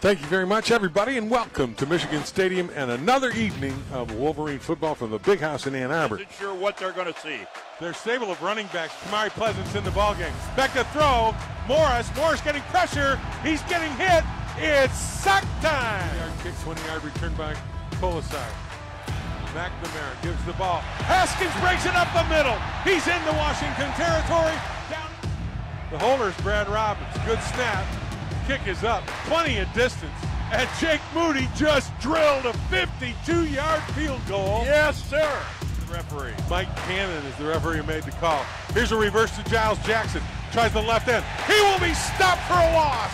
Thank you very much, everybody, and welcome to Michigan Stadium and another evening of Wolverine football from the Big House in Ann Arbor. Isn't sure what they're going to see. Their stable of running backs, Kamari Pleasant's in the ballgame. Back to throw. Morris. Morris getting pressure. He's getting hit. It's sack time. Yard kick, 20 yard return by Kolesar. McNamara gives the ball. Haskins breaks it up the middle. He's in the Washington territory. Down. The holder's Brad Robbins. Good snap. Kick is up. Plenty of distance. And Jake Moody just drilled a 52 yard field goal. Yes, sir. The referee. Mike Cannon is the referee who made the call. Here's a reverse to Giles Jackson. Tries the left end. He will be stopped for a loss.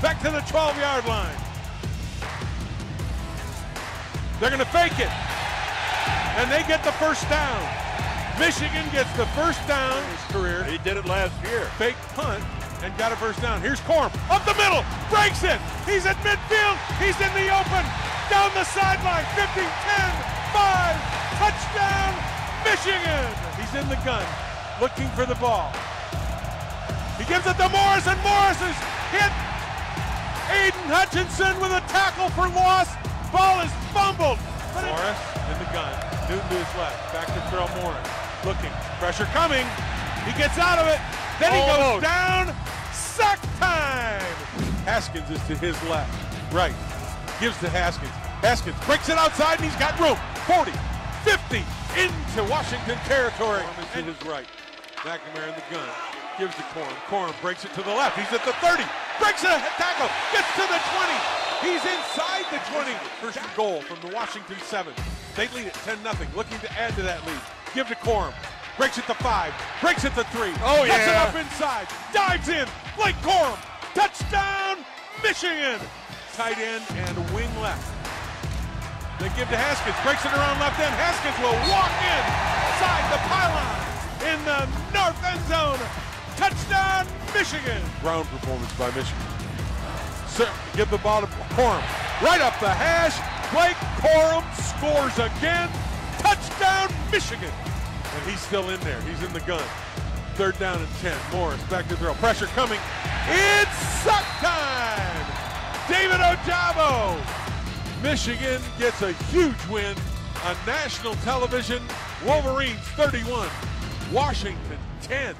Back to the 12 yard line. They're going to fake it. And they get the first down. Michigan gets the first down in his career. He did it last year. Fake punt and got a first down. Here's Corum up the middle, breaks it. He's at midfield. He's in the open. Down the sideline. 50, 10, 5. Touchdown, Michigan. He's in the gun, looking for the ball. He gives it to Morris, and Morris is hit. Aidan Hutchinson with a tackle for loss. Ball is fumbled. Morris in the gun. Newton to his left. Back to throw Morris. Looking. Pressure coming. He gets out of it. Then he goes down. Haskins is to his left. Right. Gives to Haskins. Haskins breaks it outside and he's got room. 40, 50 into Washington territory. And to his right. McNamara in the gun. Gives to Corum. Corum breaks it to the left. He's at the 30. Breaks it a tackle. Gets to the 20. He's inside the 20. First goal from the Washington 7. They lead it 10 0. Looking to add to that lead. Give to Corum. Breaks it to 5. Breaks it to 3. Oh, Gets it up inside. Dives in. Blake Corum. Touchdown, Michigan. Tight end and wing left. They give to Haskins. Breaks it around left end. Haskins will walk in. Side the pylon in the north end zone. Touchdown, Michigan. Ground performance by Michigan. Sir, give the ball to Corum. Right up the hash. Blake Corum scores again. Touchdown, Michigan. And he's still in there. He's in the gun. Third down and 10. Morris back to throw. Pressure coming. It's suck time. David Ojabo. Michigan gets a huge win on national television. Wolverines 31. Washington 10.